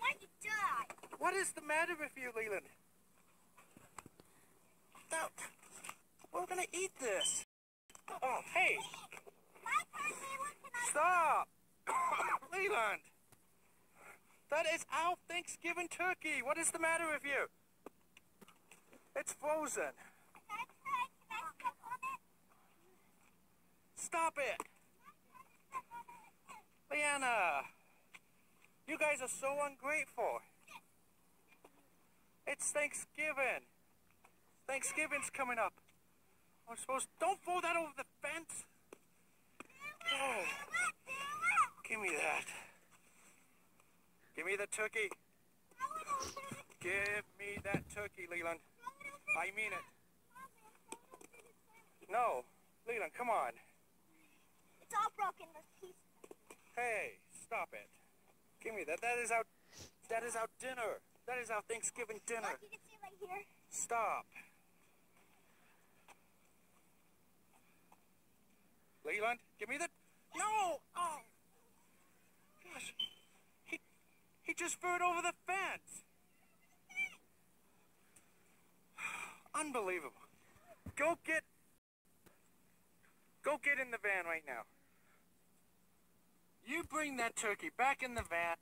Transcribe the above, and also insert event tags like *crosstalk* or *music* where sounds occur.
want to die. What is the matter with you, Leland? No, we're gonna eat this. Oh, hey, My turkey, what can I stop! *coughs* Leland! That is our Thanksgiving turkey. What is the matter with you? It's frozen. Can I try? Can I step on it? Stop it! Leanna! You guys are so ungrateful. It's Thanksgiving. Thanksgiving's coming up. I'm supposed. Don't throw that over the fence. Oh, give me that. Give me the turkey. Give me that turkey, Leland. I mean it. No, Leland, come on. It's all broken. Hey, stop it. Give me that. That is our that is our dinner. That is our Thanksgiving dinner. Look, you can see right here. Stop. Leland, give me the No! Oh gosh. He he just threw it over the fence. *sighs* Unbelievable. Go get Go get in the van right now. You bring that turkey back in the van